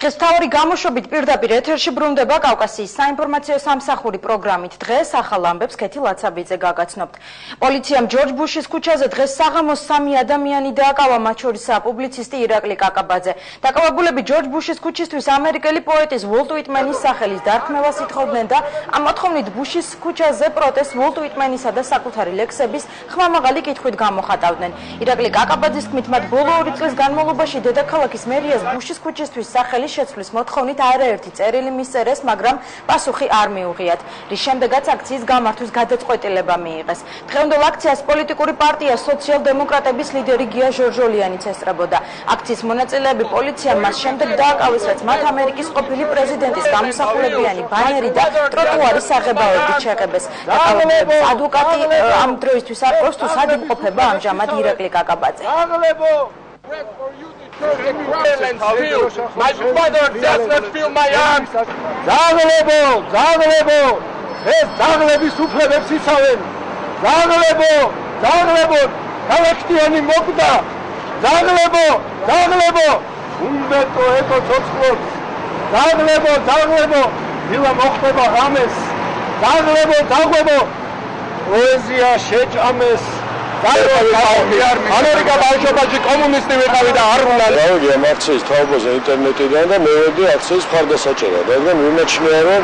დღეს თავი გამოშვებით პირდაპირ ეთერში ბრუნდება კავკასიის საინფორმაციო სამსახური პროგრამით. დღეს ახალ ამბებს ქეთი ლაცაბიძე გაგაცნობთ. პოლიციამ ჯორჯ ბუშის ქუჩაზე დღეს საღამოს სამი ადამიანი დააკავა, მათ შორისაა პუბლიცისტი ირაკლი კაკაბაძე. დაკავებულები ჯორჯ ბუშის ქუჩისთვის ამერიკელი პოეტის ვოლტ უიტმენის სახელის დარქმევას ითხოვდნენ და ამ მოთხოვნით ბუშის ქუჩაზე პროტესტ ვოლტ უიტმენისა და საკუთარი ლექსების ხმამაღალი კითხვით გამოხატავდნენ. ირაკლი კაკაბაძის თქმით, მათ ბოლო ორი წლის განმავლობაში დედაქალაქის მერიას ბუშის ქუჩისთვის სახელის შეცვლის მოთხოვნით არაერთი წერილი მისწერეს, მაგრამ პასუხი არ მიუღიათ. რის შემდეგაც აქციის გამართვის გადაწყვეტილება მიიღეს. დღევანდელ აქციას პოლიტიკური პარტია სოციალ-დემოკრატების ლიდერი გია ჟორჟოლიანიც ესწრებოდა. აქციის მონაწილეები პოლიციამ მას შემდეგ დააკავეს, რაც მათ ამერიკის ყოფილი პრეზიდენტის გამოსახულებიანი ბანერი და ტროტუარის აღებავებით შეღებეს. დაკავებულების ადვოკატი ამ დროისთვის არ პროსტუ სად იმყოფება ამჟამად ირაკლი კაკაბაძე. My father does not feel my arms. ზაღლებო, ზაღლებო. ეს ზაღლების უფლებებს იცავენ. ზაღლებო, ზაღლებო. კალექტიანი მოკდა. ზაღლებო, ზაღლებო. უმბეტო ეთო ცოცხლოთ. ზაღლებო, ზაღლებო. დილა მოხდება ღამეს. ზაღლებო, ზაღლებო. პოეზია შეჭამეს. ამერიკა ბავშვობაში კომუნისტი ვიყავი და არ უნდა გავიგე ამ აქციის თაობაზე ინტერნეტიდან და მოვედი აქციის მხარდასაჭერად რადგან მიმაჩნია რომ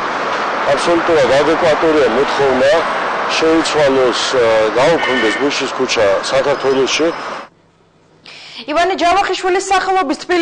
აბსოლუტურად ადეკვატურია მოთხოვნა შეიცვალოს გაუქმდეს ბუშის ქუჩა საქართველოსში. ივანე ჯავახიშვილის სახელობის თბილისის